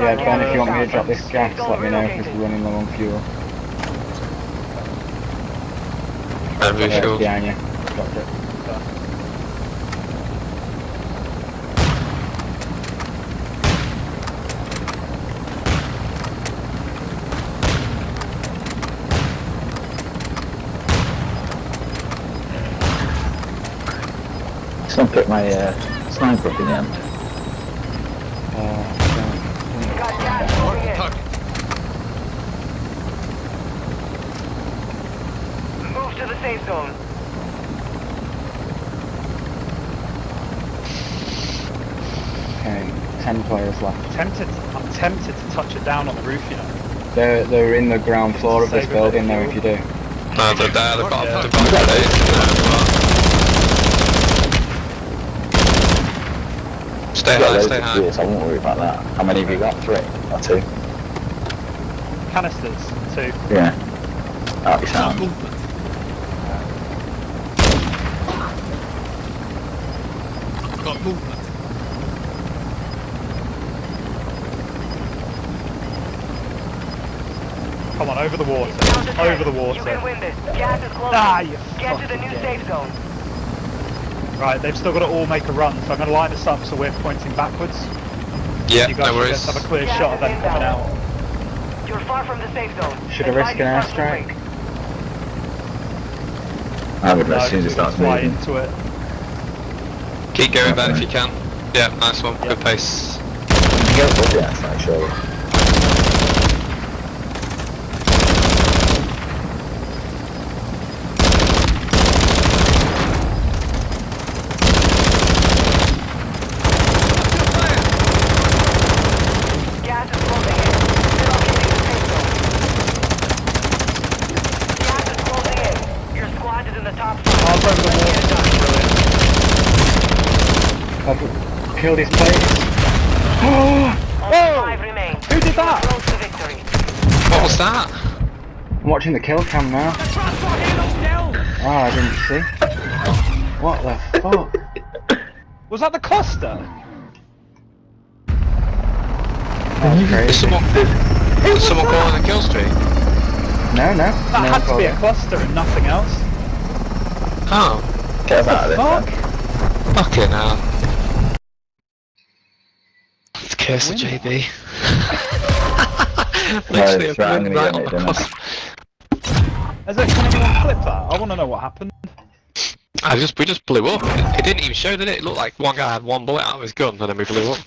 Yeah, Ben, if you want me to drop this gas, let me know because we're running low on fuel. And we Uh, fuel. behind you. Dropped it. Someone picked my uh, sniper up in the end. Uh, Got gas moving in. Move to the safe zone. okay, ten players left. Tempted, I'm tempted to touch it down on the roof, you know. They're they're in the ground floor of this Save a bit of building though. If you do, No, they're there, they've got, Yeah. they've got grenades. Stay I've high, stay high. fuel, I won't worry about that. How many have you got? Three or two? Canisters, two. Yeah. That'll be sound. Movement. Come on, over the water. Over the water. You can water. win this. Gas is closing. Ah, you Get to the new gay. safe zone. Right, they've still got to all make a run, so I'm going to line us up so we're pointing backwards. Yeah, you guys no should worries. just have a clear Gas shot of them coming out. You're far from the safe zone. Should I risk an airstrike? I would No, as soon as it starts fly moving. into it. Keep going, Ben, if you can. Yeah, nice one. Good pace. You can go above the outside, surely. Gas is closing in. Relocating the safe zone. Gas is closing in. Your squad is in the top floor. Arms over the Let's get it done. Brilliant. I've killed his place. Only Whoa! five remain. Who did that? Close to victory. What was that? I'm watching the kill cam now. Oh, I didn't see. What the fuck? Was that the cluster? That's Is crazy. someone, is someone calling a kill streak? No, no. That no had to be a cluster and nothing else. Oh, Get them out of Fuck! this. fucking hell. It's curse the JB. Literally it's right, I'm gonna right get on it, the don't cusp. Has it, can anyone clip that? I want to know what happened. I just, we just blew up. It, it didn't even show, did it? It looked like one guy had one bullet out of his gun and then we blew up.